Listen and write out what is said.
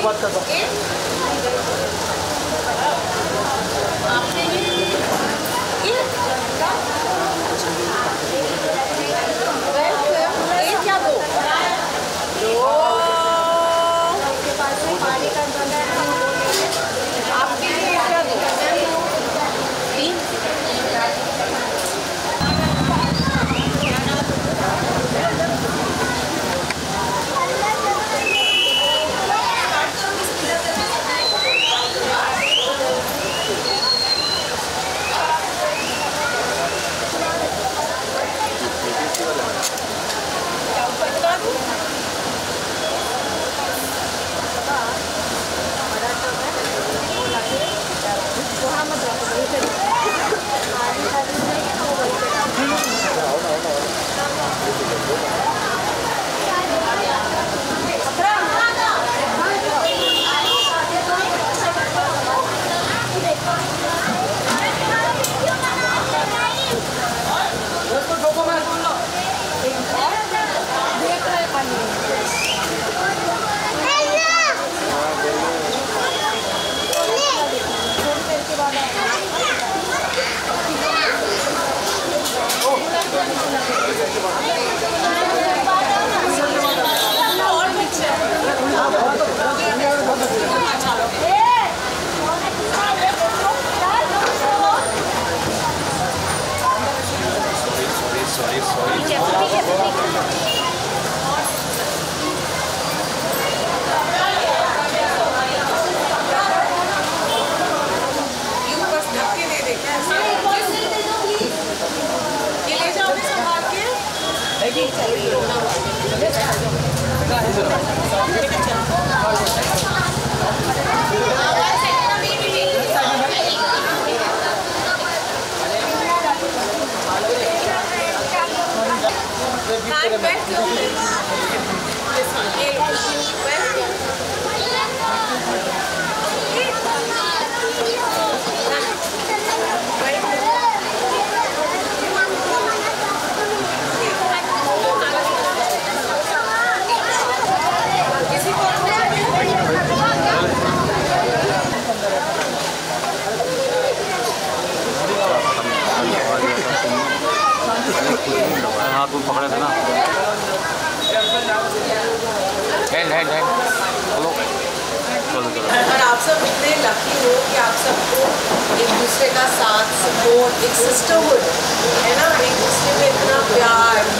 えっと。Thank you. Hand hand hand चलो और आप सब इतने लकी हो कि आप सबको एक दूसरे का साथ सपोर्ट एक सिस्टरहुड है ना? एक दूसरे में इतना प्यार